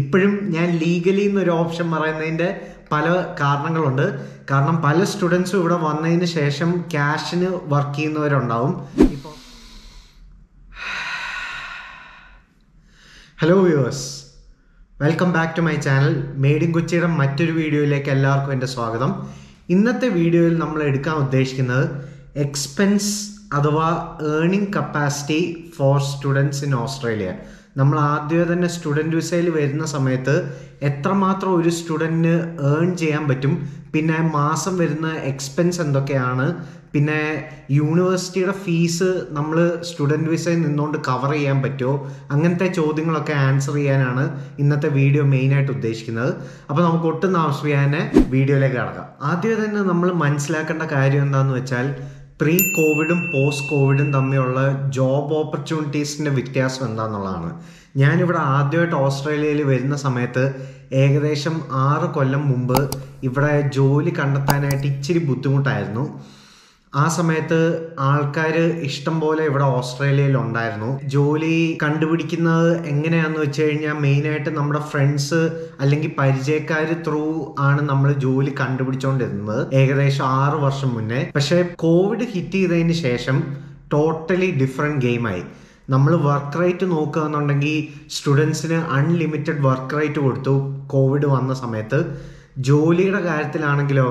ഇപ്പോഴും ഞാൻ ലീഗലി എന്നൊരു ഓപ്ഷൻ പറയുന്നതിന്റെ പല കാരണങ്ങളുണ്ട്. കാരണം പല സ്റ്റുഡൻസും ഇവിടെ വന്നതിന് ശേഷം ക്യാഷിന് വർക്ക് ചെയ്യുന്നവരുണ്ടാവും. ഇപ്പോൾ hello viewers welcome back to my channel made in കൊച്ചിയുടെ മറ്റൊരു വീഡിയോയിലേക്ക് എല്ലാവർക്കും എന്റെ സ്വാഗതം. ഇന്നത്തെ വീഡിയോയിൽ നമ്മൾ എടുക്കാൻ ഉദ്ദേശിക്കുന്നത് എക്സ്പെൻസ് അഥവാ earning capacity for students in Australia നമ്മൾ ആദ്യമേ തന്നെ സ്റ്റുഡന്റ് വിസയിൽ വരുന്ന സമയത്ത് എത്രമാത്രം ഒരു സ്റ്റുഡന്റിന് ഏൺ ചെയ്യാൻ പറ്റും പിന്നെ മാസം വരുന്ന എക്സ്പെൻസ് എന്തൊക്കെയാണ് പിന്നെ യൂണിവേഴ്സിറ്റിയുടെ ഫീസ് നമ്മൾ സ്റ്റുഡന്റ് വിസയിൽ നിന്നുകൊണ്ട് കവർ ചെയ്യാൻ പറ്റുമോ അങ്ങനത്തെ ചോദ്യങ്ങളൊക്കെ ആൻസർ ചെയ്യാനാണ് ഇന്നത്തെ വീഡിയോ മെയിനായിട്ട് ഉദ്ദേശിക്കുന്നത്. അപ്പോൾ നമുക്ക് ഒട്ടും താമസിപ്പിക്കാതെ വീഡിയോയിലേക്ക് കടക്കാം. ആദ്യം തന്നെ നമ്മൾ മനസ്സിലാക്കേണ്ട കാര്യം എന്താണെന്ന് വെച്ചാൽ പ്രീ കോവിഡും പോസ്റ്റ് കോവിഡും തമ്മിലുള്ള ജോബ് ഓപ്പർച്യൂണിറ്റീസിന്റെ വ്യത്യാസം എന്താണെന്നുള്ളതാണ് ഞാനിവിടെ ആദ്യമായിട്ട് ഓസ്ട്രേലിയയിൽ വരുന്ന സമയത്ത് ഏകദേശം ആറ് കൊല്ലം മുമ്പ് ഇവിടെ ജോലി കണ്ടെത്താനായിട്ട് ഇച്ചിരി ബുദ്ധിമുട്ടായിരുന്നു. ആ സമയത്ത് ആൾക്കാർ ഇഷ്ടം പോലെ ഇവിടെ ഓസ്ട്രേലിയയിൽ ഉണ്ടായിരുന്നു ജോലി കണ്ടുപിടിക്കുന്നത് എങ്ങനെയാന്ന് വെച്ച് കഴിഞ്ഞാൽ മെയിനായിട്ട് നമ്മുടെ ഫ്രണ്ട്സ് അല്ലെങ്കിൽ പരിചയക്കാർ ത്രൂ ആണ് നമ്മൾ ജോലി കണ്ടുപിടിച്ചുകൊണ്ടിരുന്നത് ഏകദേശം ആറ് വർഷം മുന്നേ. പക്ഷേ കോവിഡ് ഹിറ്റ് ചെയ്തതിന് ശേഷം ടോട്ടലി ഡിഫറെന്റ് ഗെയിമായി നമ്മൾ വർക്ക് റേറ്റ് നോക്കുകയെന്നുണ്ടെങ്കിൽ സ്റ്റുഡൻസിന് അൺലിമിറ്റഡ് വർക്ക് റേറ്റ് കൊടുത്തു കോവിഡ് വന്ന സമയത്ത്. ജോലിയുടെ കാര്യത്തിലാണെങ്കിലോ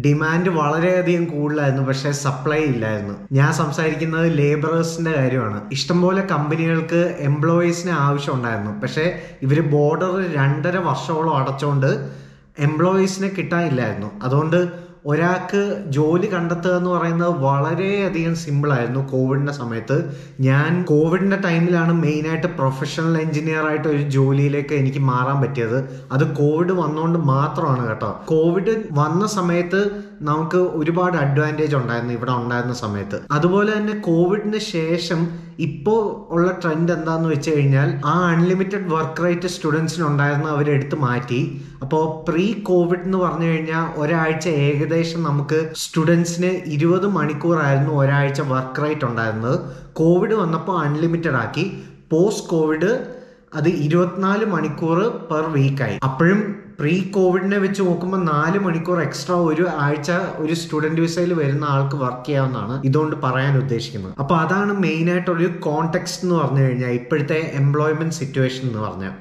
ഡിമാൻഡ് വളരെയധികം കൂടുതലായിരുന്നു പക്ഷേ സപ്ലൈ ഇല്ലായിരുന്നു. ഞാൻ സംസാരിക്കുന്നത് ലേബറേഴ്സിന്റെ കാര്യമാണ്. ഇഷ്ടംപോലെ കമ്പനികൾക്ക് എംപ്ലോയീസിന് ആവശ്യം ഉണ്ടായിരുന്നു. പക്ഷേ ഇവർ ബോർഡർ രണ്ടര വർഷമോളം അടച്ചുകൊണ്ട് എംപ്ലോയീസിനെ കിട്ടാനില്ലായിരുന്നു. അതുകൊണ്ട് ഒരാൾക്ക് ജോലി കണ്ടെത്തുക എന്ന് പറയുന്നത് വളരെയധികം സിമ്പിളായിരുന്നു കോവിഡിന്റെ സമയത്ത്. ഞാൻ കോവിഡിന്റെ ടൈമിലാണ് മെയിനായിട്ട് പ്രൊഫഷണൽ എഞ്ചിനീയർ ആയിട്ട് ഒരു ജോലിയിലേക്ക് എനിക്ക് മാറാൻ പറ്റിയത്. അത് കോവിഡ് വന്നുകൊണ്ട് മാത്രമാണ് കേട്ടോ. കോവിഡ് വന്ന സമയത്ത് നമുക്ക് ഒരുപാട് അഡ്വാന്റേജ് ഉണ്ടായിരുന്നു ഇവിടെ ഉണ്ടായിരുന്ന സമയത്ത്. അതുപോലെ തന്നെ കോവിഡിന് ശേഷം ഇപ്പോൾ ഉള്ള ട്രെൻഡ് എന്താന്ന് വെച്ച് കഴിഞ്ഞാൽ ആ അൺലിമിറ്റഡ് വർക്ക് റേറ്റ് സ്റ്റുഡൻസിനുണ്ടായിരുന്ന അവരെടുത്ത് മാറ്റി. അപ്പോൾ പ്രീ കോവിഡ് എന്ന് പറഞ്ഞു കഴിഞ്ഞാൽ ഒരാഴ്ച ഏകദേശം നമുക്ക് സ്റ്റുഡൻസിന് ഇരുപത് മണിക്കൂറായിരുന്നു ഒരാഴ്ച വർക്ക് റേറ്റ് ഉണ്ടായിരുന്നത്. കോവിഡ് വന്നപ്പോൾ അൺലിമിറ്റഡ് ആക്കി. പോസ്റ്റ് കോവിഡ് അത് ഇരുപത്തിനാല് മണിക്കൂർ പെർ വീക്കായി അപ്പോഴും പ്രീ കോവിഡിനെ വെച്ച് നോക്കുമ്പോൾ നാല് മണിക്കൂർ എക്സ്ട്രാ ഒരു ആഴ്ച ഒരു സ്റ്റുഡന്റ് വിസയിൽ വരുന്ന ആൾക്ക് വർക്ക് ചെയ്യാവുന്നതാണ് ഇതുകൊണ്ട് പറയാൻ ഉദ്ദേശിക്കുന്നത്. അപ്പൊ അതാണ് മെയിൻ ആയിട്ടൊരു കോണ്ടെക്സ്റ്റ് എന്ന് പറഞ്ഞു കഴിഞ്ഞാൽ ഇപ്പോഴത്തെ എംപ്ലോയ്മെന്റ് സിറ്റുവേഷൻ എന്ന് പറഞ്ഞാൽ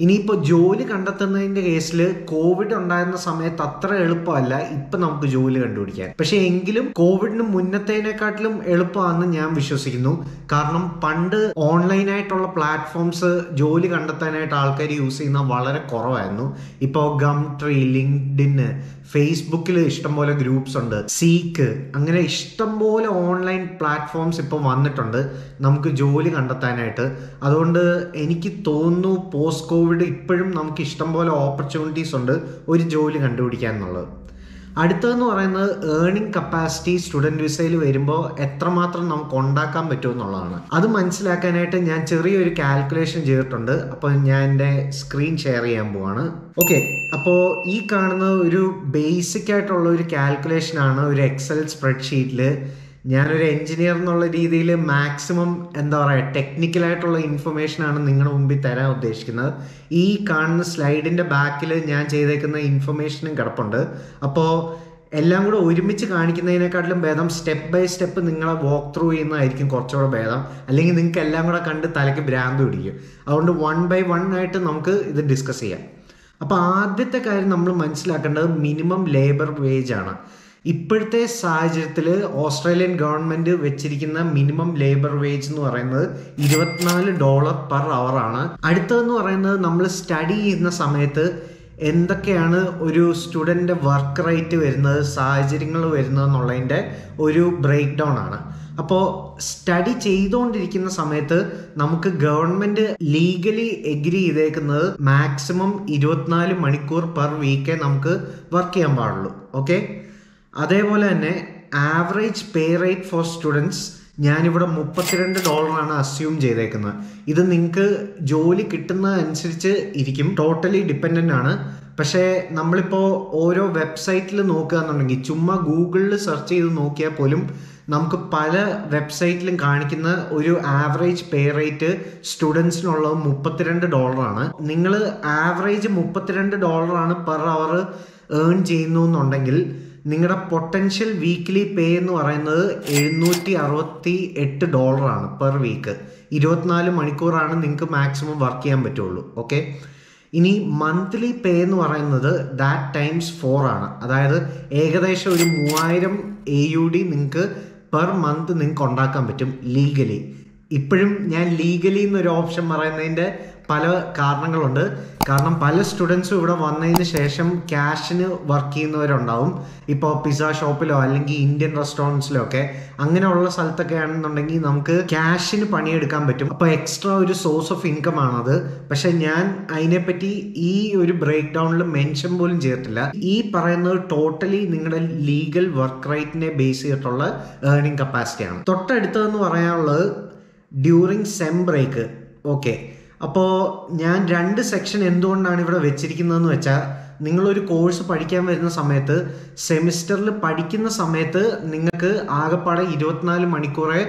ഇനിയിപ്പോൾ ജോലി കണ്ടെത്തുന്നതിന്റെ കേസിൽ കോവിഡ് ഉണ്ടായിരുന്ന സമയത്ത് അത്ര എളുപ്പമല്ല ഇപ്പം നമുക്ക് ജോലി കണ്ടുപിടിക്കാൻ. പക്ഷേ എങ്കിലും കോവിഡിന് മുന്നത്തേനെക്കാട്ടിലും എളുപ്പമാണെന്ന് ഞാൻ വിശ്വസിക്കുന്നു. കാരണം പണ്ട് ഓൺലൈനായിട്ടുള്ള പ്ലാറ്റ്ഫോംസ് ജോലി കണ്ടെത്താനായിട്ട് ആൾക്കാർ യൂസ് ചെയ്യുന്ന വളരെ കുറവായിരുന്നു. ഇപ്പോൾ ഗം ട്രീ ലിങ്ക്ഡിന് ഫേസ്ബുക്കിൽ ഇഷ്ടംപോലെ ഗ്രൂപ്പ്സ് ഉണ്ട്. സീക്ക് അങ്ങനെ ഇഷ്ടംപോലെ ഓൺലൈൻ പ്ലാറ്റ്ഫോംസ് ഇപ്പോൾ വന്നിട്ടുണ്ട് നമുക്ക് ജോലി കണ്ടെത്താനായിട്ട്. അതുകൊണ്ട് എനിക്ക് തോന്നുന്നു പോസ്റ്റ് കോവിഡ് ഇപ്പോഴും നമുക്ക് ഇഷ്ടം പോലെ ഓപ്പർച്യൂണിറ്റീസ് ഉണ്ട് ഒരു ജോലി കണ്ടുപിടിക്കാൻ എന്നുള്ളത്. അടുത്തതെന്ന് പറയുന്നത് ഏർണിംഗ് കപ്പാസിറ്റി സ്റ്റുഡന്റ് വിസയിൽ വരുമ്പോൾ എത്രമാത്രം നമുക്ക് ഉണ്ടാക്കാൻ പറ്റും എന്നുള്ളതാണ്. അത് മനസ്സിലാക്കാനായിട്ട് ഞാൻ ചെറിയൊരു കാൽക്കുലേഷൻ ചെയ്തിട്ടുണ്ട്. അപ്പോൾ ഞാൻ എന്റെ സ്ക്രീൻ ഷെയർ ചെയ്യാൻ പോവാണ്. ഓക്കെ അപ്പോൾ ഈ കാണുന്ന ഒരു ബേസിക് ആയിട്ടുള്ള ഒരു കാൽക്കുലേഷനാണ് ഒരു എക്സൽ സ്പ്രെഡ്ഷീറ്റിൽ ഞാനൊരു എഞ്ചിനീയർ എന്നുള്ള രീതിയിൽ മാക്സിമം എന്താ പറയുക ടെക്നിക്കലായിട്ടുള്ള ഇൻഫർമേഷൻ ആണ് നിങ്ങളുടെ മുമ്പിൽ തരാൻ ഉദ്ദേശിക്കുന്നത്. ഈ കാണുന്ന സ്ലൈഡിന്റെ ബാക്കിൽ ഞാൻ ചെയ്തേക്കുന്ന ഇൻഫർമേഷനും കിടപ്പുണ്ട്. അപ്പോൾ എല്ലാം കൂടെ ഒരുമിച്ച് കാണിക്കുന്നതിനെക്കാട്ടിലും ഭേദം സ്റ്റെപ്പ് ബൈ സ്റ്റെപ്പ് നിങ്ങളെ വാക്ക് ത്രൂ ചെയ്യുന്നതായിരിക്കും കുറച്ചുകൂടെ ഭേദം. അല്ലെങ്കിൽ നിങ്ങൾക്ക് എല്ലാം കൂടെ കണ്ട് തലയ്ക്ക് ഭ്രാന്ത് പിടിക്കും. അതുകൊണ്ട് വൺ ബൈ വൺ ആയിട്ട് നമുക്ക് ഇത് ഡിസ്കസ് ചെയ്യാം. അപ്പോൾ ആദ്യത്തെ കാര്യം നമ്മൾ മനസ്സിലാക്കേണ്ടത് മിനിമം ലേബർ വേജ് ആണ്. ഇപ്പോഴത്തെ സാഹചര്യത്തിൽ ഓസ്ട്രേലിയൻ ഗവൺമെന്റ് വെച്ചിരിക്കുന്ന മിനിമം ലേബർ വേജ് എന്ന് പറയുന്നത് ഇരുപത്തിനാല് ഡോളർ പെർ അവർ ആണ്. അടുത്തതെന്ന് പറയുന്നത് നമ്മൾ സ്റ്റഡി ചെയ്യുന്ന സമയത്ത് എന്തൊക്കെയാണ് ഒരു സ്റ്റുഡന്റ് വർക്ക് റേറ്റ് വരുന്നത് സാഹചര്യങ്ങൾ വരുന്നത് എന്നുള്ളതിന്റെ ഒരു ബ്രേക്ക് ഡൗൺ ആണ്. അപ്പോൾ സ്റ്റഡി ചെയ്തുകൊണ്ടിരിക്കുന്ന സമയത്ത് നമുക്ക് ഗവൺമെന്റ് ലീഗലി എഗ്രി ചെയ്തേക്കുന്നത് മാക്സിമം ഇരുപത്തിനാല് മണിക്കൂർ പെർ വീക്കേ നമുക്ക് വർക്ക് ചെയ്യാൻ പാടുള്ളൂ. ഓക്കെ അതേപോലെ തന്നെ average pay rate for students ഞാനിവിടെ മുപ്പത്തിരണ്ട് ഡോളറാണ് അസ്യൂം ചെയ്തേക്കുന്നത്. ഇത് നിങ്ങൾക്ക് ജോലി കിട്ടുന്നതനുസരിച്ച് ഇരിക്കും. ടോട്ടലി ഡിപ്പെൻഡന്റ് ആണ്. പക്ഷേ നമ്മളിപ്പോൾ ഓരോ വെബ്സൈറ്റിൽ നോക്കുക എന്നുണ്ടെങ്കിൽ ചുമ്മാ ഗൂഗിളിൽ സെർച്ച് ചെയ്ത് നോക്കിയാൽ പോലും നമുക്ക് പല വെബ്സൈറ്റിലും കാണിക്കുന്ന ഒരു ആവറേജ് പേ റേറ്റ് സ്റ്റുഡൻസിനുള്ളത് മുപ്പത്തിരണ്ട് ഡോളറാണ് നിങ്ങൾ ആവറേജ് മുപ്പത്തിരണ്ട് ഡോളറാണ് പെർ അവർ ഏൺ ചെയ്യുന്നു എന്നുണ്ടെങ്കിൽ നിങ്ങളുടെ പൊട്ടൻഷ്യൽ വീക്ക്ലി പേ എന്ന് പറയുന്നത് എഴുന്നൂറ്റി അറുപത്തി എട്ട് ഡോളറാണ് പെർ വീക്ക് ഇരുപത്തിനാല് മണിക്കൂറാണ് നിങ്ങൾക്ക് മാക്സിമം വർക്ക് ചെയ്യാൻ പറ്റുള്ളൂ ഓക്കെ ഇനി മന്ത്ലി പേ എന്ന് പറയുന്നത് ദാറ്റ് ടൈംസ് ഫോർ ആണ്. അതായത് ഏകദേശം ഒരു മൂവായിരം എ യു ഡി നിങ്ങൾക്ക് പെർ മന്ത് നിങ്ങൾക്ക് ഉണ്ടാക്കാൻ പറ്റും ലീഗലി ഇപ്പോഴും ഞാൻ ലീഗലി എന്നൊരു ഓപ്ഷൻ പറയുന്നതിന്റെ പല കാരണങ്ങളുണ്ട്. കാരണം പല സ്റ്റുഡൻസും ഇവിടെ വന്നതിന് ശേഷം ക്യാഷിന് വർക്ക് ചെയ്യുന്നവരുണ്ടാവും. ഇപ്പോൾ പിസ്സ ഷോപ്പിലോ അല്ലെങ്കിൽ ഇന്ത്യൻ റെസ്റ്റോറന്റ്സിലോ ഒക്കെ അങ്ങനെയുള്ള സ്ഥലത്തൊക്കെ ആണെന്നുണ്ടെങ്കിൽ നമുക്ക് ക്യാഷിന് പണിയെടുക്കാൻ പറ്റും. അപ്പോൾ എക്സ്ട്രാ ഒരു സോഴ്സ് ഓഫ് ഇൻകം ആണത്. പക്ഷെ ഞാൻ അതിനെപ്പറ്റി ഈ ഒരു ബ്രേക്ക് ഡൗണിൽ മെൻഷൻ പോലും ചെയ്തിട്ടില്ല. ഈ പറയുന്നത് ടോട്ടലി നിങ്ങളുടെ ലീഗൽ വർക്ക് റൈറ്റിനെ ബേസ് ചെയ്തിട്ടുള്ള ഏർണിംഗ് കപ്പാസിറ്റിയാണ് തൊട്ടടുത്തതെന്ന് പറയാനുള്ളത് ഡ്യൂറിങ് സെം ബ്രേക്ക് ഓക്കെ അപ്പോൾ ഞാൻ രണ്ട് സെക്ഷൻ എന്തുകൊണ്ടാണ് ഇവിടെ വെച്ചിരിക്കുന്നതെന്ന് വെച്ചാൽ നിങ്ങളൊരു കോഴ്സ് പഠിക്കാൻ വരുന്ന സമയത്ത് സെമിസ്റ്ററിൽ പഠിക്കുന്ന സമയത്ത് നിങ്ങൾക്ക് ആകെപ്പാടെ ഇരുപത്തിനാല് മണിക്കൂറേ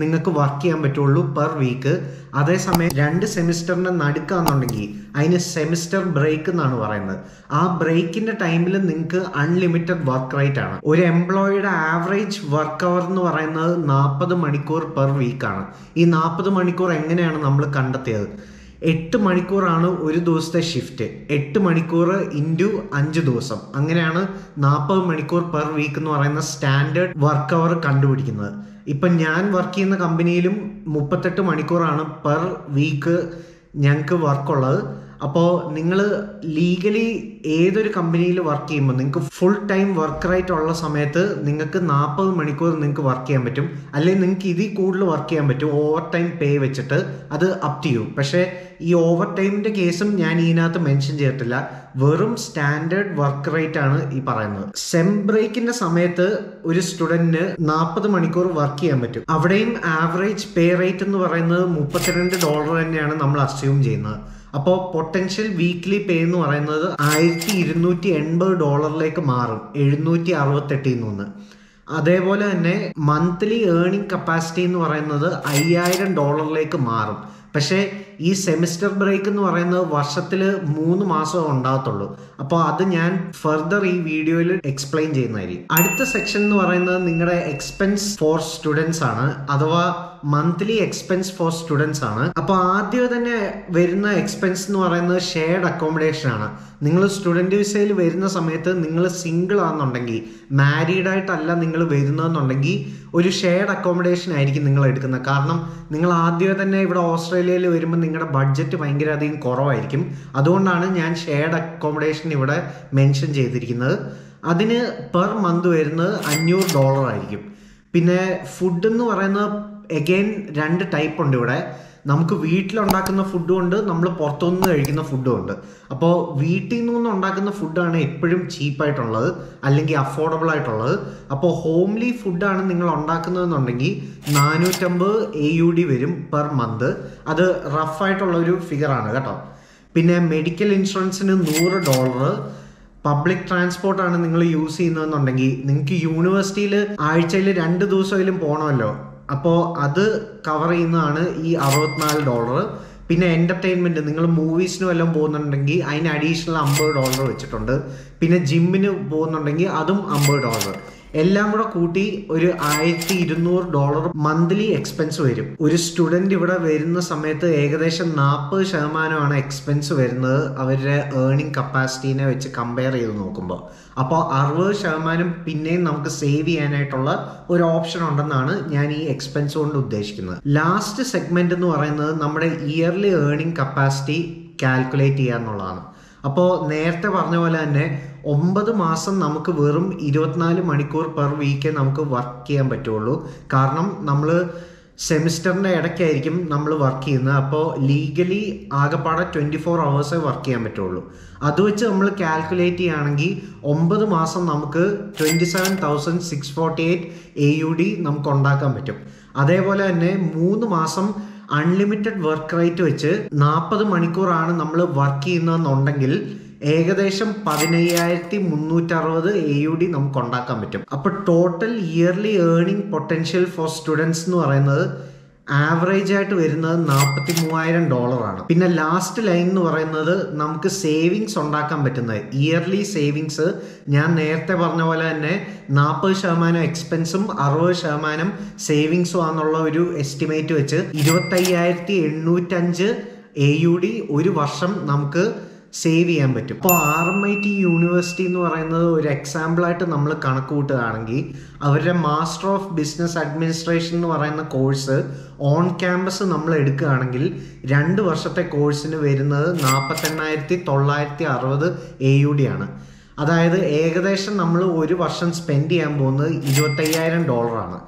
നിങ്ങൾക്ക് വർക്ക് ചെയ്യാൻ പറ്റുള്ളൂ പെർ വീക്ക് അതേസമയം രണ്ട് സെമിസ്റ്ററിന്റെ നടുക്കാന്നുണ്ടെങ്കിൽ അതിന് സെമിസ്റ്റർ ബ്രേക്ക് എന്നാണ് പറയുന്നത്. ആ ബ്രേക്കിന്റെ ടൈമിൽ നിങ്ങൾക്ക് അൺലിമിറ്റഡ് വർക്ക് റേറ്റ് ആണ്. ഒരു എംപ്ലോയിയുടെ ആവറേജ് വർക്ക് അവർ എന്ന് പറയുന്നത് നാൽപ്പത് മണിക്കൂർ പെർ വീക്കാണ് ഈ നാൽപ്പത് മണിക്കൂർ എങ്ങനെയാണ് നമ്മൾ കണ്ടെത്തിയത്? എട്ട് മണിക്കൂറാണ് ഒരു ദിവസത്തെ ഷിഫ്റ്റ് എട്ട് മണിക്കൂർ ഇന്റു അഞ്ച് ദിവസം. അങ്ങനെയാണ് നാൽപ്പത് മണിക്കൂർ പെർ വീക്ക് എന്ന് പറയുന്ന സ്റ്റാൻഡേർഡ് വർക്ക് അവർ കണ്ടുപിടിക്കുന്നത്. ഇപ്പം ഞാൻ വർക്ക് ചെയ്യുന്ന കമ്പനിയിലും മുപ്പത്തെട്ട് മണിക്കൂറാണ് പെർ വീക്ക് ഞങ്ങൾക്ക് വർക്കുള്ളത് അപ്പോൾ നിങ്ങൾ ലീഗലി ഏതൊരു കമ്പനിയിൽ വർക്ക് ചെയ്യുമ്പോൾ നിങ്ങൾക്ക് ഫുൾ ടൈം ഉള്ള സമയത്ത് നിങ്ങൾക്ക് നാൽപ്പത് മണിക്കൂർ നിങ്ങൾക്ക് വർക്ക് ചെയ്യാൻ പറ്റും. അല്ലെങ്കിൽ നിങ്ങൾക്ക് ഇതിൽ കൂടുതൽ വർക്ക് ചെയ്യാൻ പറ്റും. ഓവർ ടൈം പേ വെച്ചിട്ട് അത് അപ് ടു യു പക്ഷേ ഈ ഓവർ ടൈമിന്റെ കേസും ഞാൻ ഇതിനകത്ത് മെൻഷൻ ചെയ്തിട്ടില്ല. വെറും സ്റ്റാൻഡേർഡ് വർക്ക് റേറ്റ് ആണ് ഈ പറയുന്നത്. സെം ബ്രേക്കിന്റെ സമയത്ത് ഒരു സ്റ്റുഡന്റിന് നാൽപ്പത് മണിക്കൂർ വർക്ക് ചെയ്യാൻ പറ്റും. അവിടെയും ആവറേജ് പേ റേറ്റ് എന്ന് പറയുന്നത് മുപ്പത്തിരണ്ട് ഡോളർ തന്നെയാണ് നമ്മൾ അസ്യൂം ചെയ്യുന്നത്. അപ്പോൾ പൊട്ടൻഷ്യൽ വീക്ക്ലി പേ എന്ന് പറയുന്നത് ആയിരത്തി ഇരുന്നൂറ്റി എൺപത് ഡോളറിലേക്ക് മാറും. എഴുന്നൂറ്റി അറുപത്തെട്ടിൽ നിന്ന് അതേപോലെ തന്നെ മന്ത്ലി ഏർണിംഗ് കപ്പാസിറ്റി എന്ന് പറയുന്നത് അയ്യായിരം ഡോളറിലേക്ക് മാറും. പക്ഷേ ഈ സെമിസ്റ്റർ ബ്രേക്ക് എന്ന് പറയുന്നത് വർഷത്തിൽ മൂന്ന് മാസം ഉണ്ടാകത്തുള്ളൂ. അപ്പോൾ അത് ഞാൻ ഫർദർ ഈ വീഡിയോയിൽ എക്സ്പ്ലെയിൻ ചെയ്യുന്നതായിരിക്കും. അടുത്ത സെക്ഷൻ എന്ന് പറയുന്നത് നിങ്ങളുടെ എക്സ്പെൻസ് ഫോർ സ്റ്റുഡൻസ് ആണ്. അഥവാ മന്ത്ലി എക്സ്പെൻസ് ഫോർ സ്റ്റുഡൻസ് ആണ്. അപ്പോൾ ആദ്യം തന്നെ വരുന്ന എക്സ്പെൻസ് എന്ന് പറയുന്നത് ഷെയർഡ് അക്കോമഡേഷൻ ആണ്. നിങ്ങൾ സ്റ്റുഡന്റ് വിസയിൽ വരുന്ന സമയത്ത് നിങ്ങൾ സിംഗിൾ ആണെന്നുണ്ടെങ്കിൽ മാരീഡ് ആയിട്ടല്ല നിങ്ങൾ വരുന്നതെന്നുണ്ടെങ്കിൽ ഒരു ഷെയർഡ് അക്കോമഡേഷൻ ആയിരിക്കും നിങ്ങൾ എടുക്കുന്നത്. കാരണം നിങ്ങൾ ആദ്യം തന്നെ ഇവിടെ ഓസ്ട്രേലിയയിൽ വരുമ്പോൾ നിങ്ങളുടെ ബഡ്ജറ്റ് ഭയങ്കര അധികം കുറവായിരിക്കും. അതുകൊണ്ടാണ് ഞാൻ ഷെയർഡ് അക്കോമഡേഷൻ ഇവിടെ മെൻഷൻ ചെയ്തിരിക്കുന്നത്. അതിന് പെർ മന്ത് വരുന്നത് അഞ്ഞൂറ് ഡോളർ ആയിരിക്കും. പിന്നെ ഫുഡ് എന്ന് പറയുന്നത് എഗെയിൻ രണ്ട് ടൈപ്പ് ഉണ്ട് ഇവിടെ. നമുക്ക് വീട്ടിലുണ്ടാക്കുന്ന ഫുഡും ഉണ്ട് നമ്മൾ പുറത്തുനിന്ന് കഴിക്കുന്ന ഫുഡും ഉണ്ട്. അപ്പോൾ വീട്ടിൽ നിന്ന് ഉണ്ടാക്കുന്ന ഫുഡാണ് എപ്പോഴും ചീപ്പായിട്ടുള്ളത് അല്ലെങ്കിൽ അഫോർഡബിൾ ആയിട്ടുള്ളത്. അപ്പോൾ ഹോംലി ഫുഡാണ് നിങ്ങൾ ഉണ്ടാക്കുന്നതെന്നുണ്ടെങ്കിൽ നാനൂറ്റമ്പത് എ യു ഡി വരും പെർ മന്ത് അത് റഫായിട്ടുള്ള ഒരു ഫിഗറാണ് കേട്ടോ. പിന്നെ മെഡിക്കൽ ഇൻഷുറൻസിന് നൂറ് ഡോളർ പബ്ലിക് ട്രാൻസ്പോർട്ടാണ് നിങ്ങൾ യൂസ് ചെയ്യുന്നതെന്നുണ്ടെങ്കിൽ നിങ്ങൾക്ക് യൂണിവേഴ്സിറ്റിയിൽ ആഴ്ചയിൽ രണ്ട് ദിവസമെങ്കിലും പോകണമല്ലോ അപ്പോൾ അത് കവർ ചെയ്യുന്നതാണ് ഈ അറുപത്തിനാല് ഡോളർ പിന്നെ എന്റർടൈൻമെന്റ് നിങ്ങൾ മൂവീസിന് വല്ലതും പോകുന്നുണ്ടെങ്കിൽ അതിന് അഡീഷണൽ അമ്പത് ഡോളർ വെച്ചിട്ടുണ്ട്. പിന്നെ ജിമ്മിന് പോകുന്നുണ്ടെങ്കിൽ അതും അമ്പത് ഡോളർ എല്ലാം കൂടെ കൂട്ടി ഒരു ആയിരത്തി ഇരുന്നൂറ് ഡോളർ മന്ത്ലി എക്സ്പെൻസ് വരും. ഒരു സ്റ്റുഡന്റ് ഇവിടെ വരുന്ന സമയത്ത് ഏകദേശം നാൽപ്പത് ശതമാനമാണ് എക്സ്പെൻസ് വരുന്നത് അവരുടെ ഏർണിംഗ് കപ്പാസിറ്റീനെ വെച്ച് കമ്പയർ ചെയ്ത് നോക്കുമ്പോൾ അപ്പോൾ അറുപത് ശതമാനം പിന്നെയും നമുക്ക് സേവ് ചെയ്യാനായിട്ടുള്ള ഒരു ഓപ്ഷൻ ഉണ്ടെന്നാണ് ഞാൻ ഈ എക്സ്പെൻസ് കൊണ്ട് ഉദ്ദേശിക്കുന്നത്. ലാസ്റ്റ് സെഗ്മെന്റ് എന്ന് പറയുന്നത് നമ്മുടെ ഇയർലി ഏർണിംഗ് കപ്പാസിറ്റി കാൽക്കുലേറ്റ് ചെയ്യുക എന്നുള്ളതാണ് അപ്പോൾ നേരത്തെ പറഞ്ഞ പോലെ തന്നെ ഒമ്പത് മാസം നമുക്ക് വെറും ഇരുപത്തിനാല് മണിക്കൂർ പെർ വീക്കേ നമുക്ക് വർക്ക് ചെയ്യാൻ പറ്റുള്ളൂ. കാരണം നമ്മൾ സെമിസ്റ്ററിന്റെ ഇടയ്ക്കായിരിക്കും നമ്മൾ വർക്ക് ചെയ്യുന്നത്. അപ്പോൾ ലീഗലി ആകെപ്പാടെ ട്വന്റി ഫോർ അവേഴ്സേ വർക്ക് ചെയ്യാൻ പറ്റുള്ളൂ. അത് വെച്ച് നമ്മൾ കാൽക്കുലേറ്റ് ചെയ്യുകയാണെങ്കിൽ ഒമ്പത് മാസം നമുക്ക് twenty seven thousand six forty eight A U D നമുക്ക് ഉണ്ടാക്കാൻ പറ്റും. അതേപോലെ തന്നെ മൂന്ന് മാസം അൺലിമിറ്റഡ് വർക്ക് റേറ്റ് വെച്ച് നാൽപ്പത് മണിക്കൂറാണ് നമ്മൾ വർക്ക് ചെയ്യുന്നതെന്നുണ്ടെങ്കിൽ ഏകദേശം പതിനയ്യായിരത്തി മുന്നൂറ്ററുപത് എ യു ഡി നമുക്ക് ഉണ്ടാക്കാൻ പറ്റും. അപ്പോൾ total yearly earning potential for students എന്ന് പറയുന്നത് ആവറേജ് ആയിട്ട് വരുന്നത് നാൽപ്പത്തി മൂവായിരം ഡോളറാണ് പിന്നെ ലാസ്റ്റ് ലൈൻ എന്ന് പറയുന്നത് നമുക്ക് സേവിങ്സ് ഉണ്ടാക്കാൻ പറ്റുന്നത്. ഇയർലി സേവിങ്സ് ഞാൻ നേരത്തെ പറഞ്ഞ പോലെ തന്നെ നാൽപ്പത് ശതമാനം എക്സ്പെൻസും അറുപത് ശതമാനം സേവിങ്സും ആണെന്നുള്ള ഒരു എസ്റ്റിമേറ്റ് വെച്ച് ഇരുപത്തയ്യായിരത്തി എണ്ണൂറ്റഞ്ച് എ യു ഡി ഒരു വർഷം നമുക്ക് സേവ് ചെയ്യാൻ പറ്റും. അപ്പോൾ R M I T university എന്ന് പറയുന്നത് ഒരു എക്സാമ്പിളായിട്ട് നമ്മൾ കണക്ക് കൂട്ടുകയാണെങ്കിൽ അവരുടെ മാസ്റ്റർ ഓഫ് ബിസിനസ് അഡ്മിനിസ്ട്രേഷൻ എന്ന് പറയുന്ന കോഴ്സ് ഓൺ ക്യാമ്പസ് നമ്മൾ എടുക്കുകയാണെങ്കിൽ രണ്ട് വർഷത്തെ കോഴ്സിന് വരുന്നത് നാൽപ്പത്തെണ്ണായിരത്തി തൊള്ളായിരത്തി അറുപത് എ യു ഡി ആണ്. അതായത് ഏകദേശം നമ്മൾ ഒരു വർഷം സ്പെൻഡ് ചെയ്യാൻ പോകുന്നത് ഇരുപത്തയ്യായിരം ഡോളറാണ്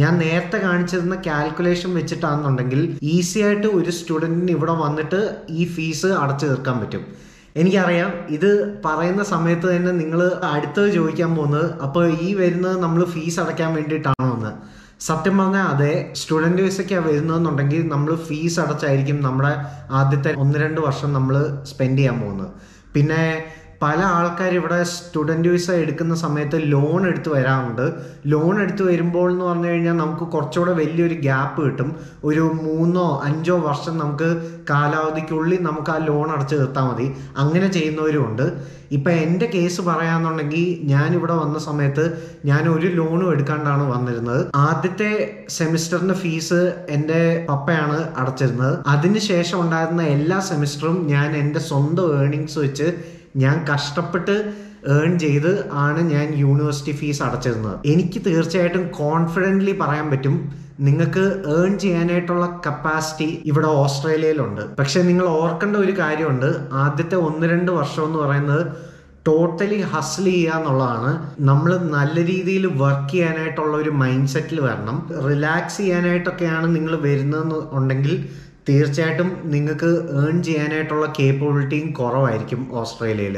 ഞാൻ നേരത്തെ കാണിച്ചിരുന്ന കാൽക്കുലേഷൻ വെച്ചിട്ടാണെന്നുണ്ടെങ്കിൽ ഈസി ആയിട്ട് ഒരു സ്റ്റുഡന്റിന് ഇവിടെ വന്നിട്ട് ഈ ഫീസ് അടച്ചു തീർക്കാൻ പറ്റും. എനിക്കറിയാം ഇത് പറയുന്ന സമയത്ത് തന്നെ നിങ്ങൾ അടുത്തത് ചോദിക്കാൻ പോകുന്നത് അപ്പോൾ ഈ വരുന്നത് നമ്മൾ ഫീസ് അടയ്ക്കാൻ വേണ്ടിയിട്ടാണോ എന്ന്. സത്യം പറഞ്ഞാൽ അതെ സ്റ്റുഡന്റ് വിസയ്ക്കാണ് വരുന്നതെന്നുണ്ടെങ്കിൽ നമ്മൾ ഫീസ് അടച്ചായിരിക്കും നമ്മുടെ ആദ്യത്തെ ഒന്ന് രണ്ട് വർഷം നമ്മൾ സ്പെൻഡ് ചെയ്യാൻ പോകുന്നത്. പിന്നെ പല ആൾക്കാർ ഇവിടെ സ്റ്റുഡന്റ് വിസ എടുക്കുന്ന സമയത്ത് ലോൺ എടുത്ത് വരാറുണ്ട്. ലോൺ എടുത്ത് വരുമ്പോൾ എന്ന് പറഞ്ഞു കഴിഞ്ഞാൽ നമുക്ക് കുറച്ചുകൂടെ വലിയൊരു ഗ്യാപ്പ് കിട്ടും. ഒരു മൂന്നോ അഞ്ചോ വർഷം നമുക്ക് കാലാവധിക്കുള്ളിൽ നമുക്ക് ആ ലോൺ അടച്ച് തീർത്താൽ മതി. അങ്ങനെ ചെയ്യുന്നവരുമുണ്ട് ഇപ്പം എന്റെ കേസ് പറയാന്നുണ്ടെങ്കിൽ ഇവിടെ വന്ന സമയത്ത് ഞാൻ ഒരു ലോണും എടുക്കാണ്ടാണ് വന്നിരുന്നത്. ആദ്യത്തെ സെമിസ്റ്ററിന്റെ ഫീസ് എന്റെ പപ്പയാണ് അടച്ചിരുന്നത്. അതിനുശേഷം ഉണ്ടായിരുന്ന എല്ലാ സെമിസ്റ്ററും ഞാൻ എന്റെ സ്വന്തം ഏണിങ്സ് വെച്ച് ഞാൻ കഷ്ടപ്പെട്ട് ഏൺ ചെയ്ത് ആണ് ഞാൻ യൂണിവേഴ്സിറ്റി ഫീസ് അടച്ചിരുന്നത്. എനിക്ക് തീർച്ചയായിട്ടും കോൺഫിഡന്റ്ലി പറയാൻ പറ്റും നിങ്ങൾക്ക് ഏൺ ചെയ്യാനായിട്ടുള്ള കപ്പാസിറ്റി ഇവിടെ ഓസ്ട്രേലിയയിലുണ്ട്. പക്ഷെ നിങ്ങൾ ഓർക്കേണ്ട ഒരു കാര്യമുണ്ട് ആദ്യത്തെ ഒന്ന് രണ്ട് വർഷം എന്ന് പറയുന്നത് ടോട്ടലി ഹസ്ൽ ചെയ്യുക എന്നുള്ളതാണ്. നമ്മൾ നല്ല രീതിയിൽ വർക്ക് ചെയ്യാനായിട്ടുള്ള ഒരു മൈൻഡ് സെറ്റിൽ വരണം. റിലാക്സ് ചെയ്യാനായിട്ടൊക്കെയാണ് നിങ്ങൾ വരുന്നതെന്ന് ഉണ്ടെങ്കിൽ തീർച്ചയായിട്ടും നിങ്ങൾക്ക് ഏൺ ചെയ്യാനായിട്ടുള്ള കേപ്പബിലിറ്റിയും കുറവായിരിക്കും ഓസ്ട്രേലിയയിൽ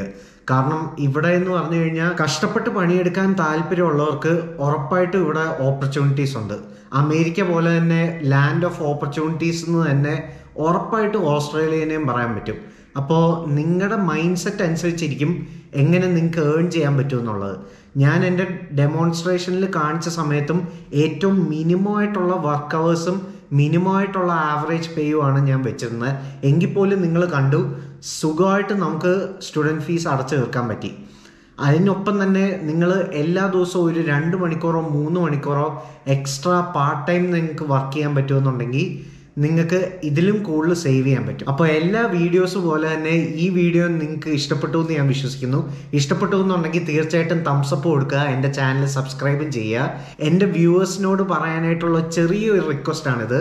കാരണം ഇവിടെ എന്ന് പറഞ്ഞു കഴിഞ്ഞാൽ കഷ്ടപ്പെട്ട് പണിയെടുക്കാൻ താല്പര്യമുള്ളവർക്ക് ഉറപ്പായിട്ടും ഇവിടെ ഓപ്പർച്യൂണിറ്റീസ് ഉണ്ട്. അമേരിക്ക പോലെ തന്നെ ലാൻഡ് ഓഫ് ഓപ്പർച്യൂണിറ്റീസ് എന്ന് തന്നെ ഉറപ്പായിട്ടും ഓസ്ട്രേലിയനെയും പറയാൻ പറ്റും. അപ്പോൾ നിങ്ങളുടെ മൈൻഡ് സെറ്റ് അനുസരിച്ചിരിക്കും എങ്ങനെ നിങ്ങൾക്ക് ഏൺ ചെയ്യാൻ പറ്റും എന്നുള്ളത്. ഞാൻ എന്റെ ഡെമോൺസ്ട്രേഷനിൽ കാണിച്ച സമയത്തും ഏറ്റവും മിനിമം ആയിട്ടുള്ള വർക്ക് അവേഴ്സും മിനിമം ആയിട്ടുള്ള ആവറേജ് പേയുമാണ് ഞാൻ വെച്ചിരുന്നത്. എങ്കിൽ പോലും നിങ്ങൾ കണ്ടു സുഖമായിട്ട് നമുക്ക് സ്റ്റുഡന്റ് ഫീസ് അടച്ചു തീർക്കാൻ പറ്റി. അതിനൊപ്പം തന്നെ നിങ്ങൾ എല്ലാ ദിവസവും ഒരു രണ്ട് മണിക്കൂറോ മൂന്ന് മണിക്കൂറോ എക്സ്ട്രാ പാർട്ട് ടൈം നിങ്ങൾക്ക് വർക്ക് ചെയ്യാൻ പറ്റുമെന്നുണ്ടെങ്കിൽ നിങ്ങൾക്ക് ഇതിലും കൂടുതൽ സേവ് ചെയ്യാൻ പറ്റും. അപ്പോൾ എല്ലാ വീഡിയോസ് പോലെ തന്നെ ഈ വീഡിയോ നിങ്ങൾക്ക് ഇഷ്ടപ്പെട്ടു എന്ന് ഞാൻ വിശ്വസിക്കുന്നു. ഇഷ്ടപ്പെട്ടു എന്നുണ്ടെങ്കിൽ തീർച്ചയായിട്ടും തംസപ്പ് കൊടുക്കുക എന്റെ ചാനൽ സബ്സ്ക്രൈബും ചെയ്യുക. എന്റെ വ്യൂവേഴ്സിനോട് പറയാനായിട്ടുള്ള ചെറിയൊരു റിക്വസ്റ്റ് ആണിത്.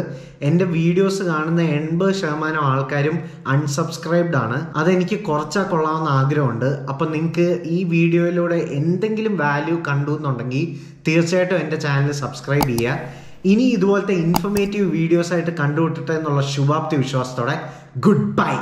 എന്റെ വീഡിയോസ് കാണുന്ന എൺപത് ശതമാനം ആൾക്കാരും അൺസബ്സ്ക്രൈബ്ഡ് ആണ്. അതെനിക്ക് കുറച്ചാൽ കൊള്ളാമെന്ന് ആഗ്രഹമുണ്ട്. അപ്പം നിങ്ങൾക്ക് ഈ വീഡിയോയിലൂടെ എന്തെങ്കിലും വാല്യൂ കണ്ടു എന്നുണ്ടെങ്കിൽ തീർച്ചയായിട്ടും എന്റെ ചാനൽ സബ്സ്ക്രൈബ് ചെയ്യുക. ഇനി ഇതുപോലത്തെ ഇൻഫർമേറ്റീവ് വീഡിയോസ് ആയിട്ട് കണ്ടുവിട്ടിട്ട് എന്നുള്ള ശുഭാപ്തി വിശ്വാസത്തോടെ ഗുഡ് ബൈ